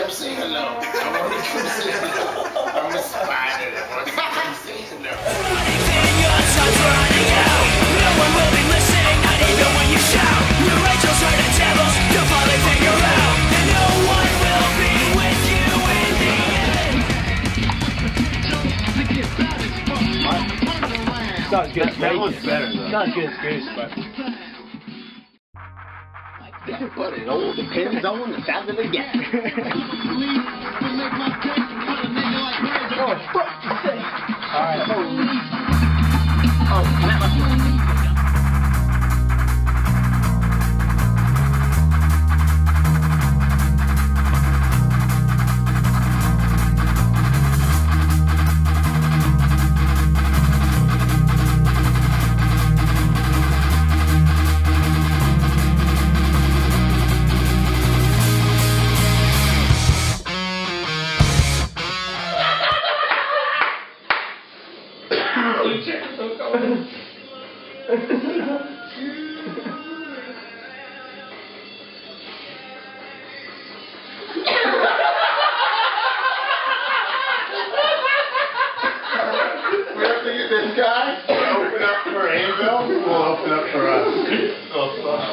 I'm a spider. What do you saying now? Anything your sun's running out. No one will be listening, not even when you shout. Your angels are the devils, you'll finally figure out. And no one will be with you in the end. Not as good as That one's better, though. It's not as good as Goose, but But it all depends on the size of the gap. oh, fuck sake. All right. Oh, So cold.